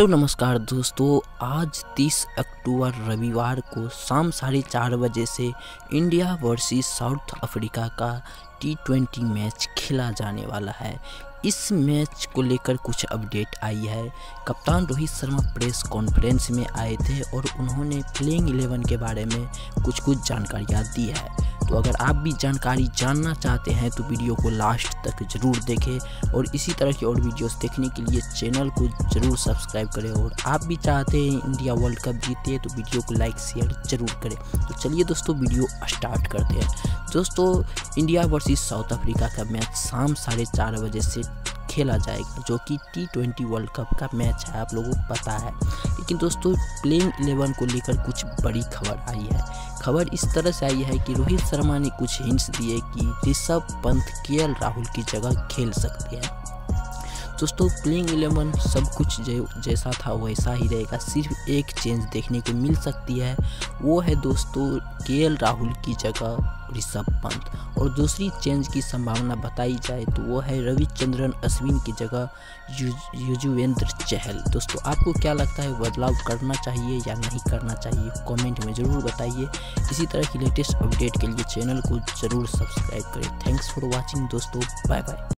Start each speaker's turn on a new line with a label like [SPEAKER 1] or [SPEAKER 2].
[SPEAKER 1] Hello, नमस्कार दोस्तों। आज 30 अक्टूबर रविवार को शाम साढ़े चार बजे से इंडिया वर्सेस साउथ अफ्रीका का टी ट्वेंटी मैच खेला जाने वाला है। इस मैच को लेकर कुछ अपडेट आई है। कप्तान रोहित शर्मा प्रेस कॉन्फ्रेंस में आए थे और उन्होंने प्लेइंग एलेवन के बारे में कुछ कुछ जानकारियाँ दी है। तो अगर आप भी जानकारी जानना चाहते हैं तो वीडियो को लास्ट तक ज़रूर देखें और इसी तरह की और वीडियोस देखने के लिए चैनल को ज़रूर सब्सक्राइब करें और आप भी चाहते हैं इंडिया वर्ल्ड कप जीते तो वीडियो को लाइक, शेयर ज़रूर करें। तो चलिए दोस्तों, वीडियो स्टार्ट करते हैं। दोस्तों, इंडिया वर्सेज साउथ अफ्रीका का मैच शाम साढ़े चार बजे से खेला जाएगा, जो कि टी ट्वेंटी वर्ल्ड कप का मैच है, आप लोगों को पता है। लेकिन दोस्तों प्लेइंग एलेवन को लेकर कुछ बड़ी खबर आई है। खबर इस तरह से आई है कि रोहित शर्मा ने कुछ हिंट्स दिए कि ऋषभ पंत के राहुल की जगह खेल सकते हैं। दोस्तों प्लेइंग एलेवन सब कुछ जैसा था वैसा ही रहेगा। सिर्फ़ एक चेंज देखने को मिल सकती है, वो है दोस्तों के राहुल की जगह ऋषभ पंत। और दूसरी चेंज की संभावना बताई जाए तो वो है रविचंद्रन अश्विन की जगह युजुवेंद्र चहल। दोस्तों, आपको क्या लगता है, बदलाव करना चाहिए या नहीं करना चाहिए कमेंट में ज़रूर बताइए। इसी तरह की लेटेस्ट अपडेट के लिए चैनल को ज़रूर सब्सक्राइब करें। थैंक्स फॉर वॉचिंग दोस्तों। Bye bye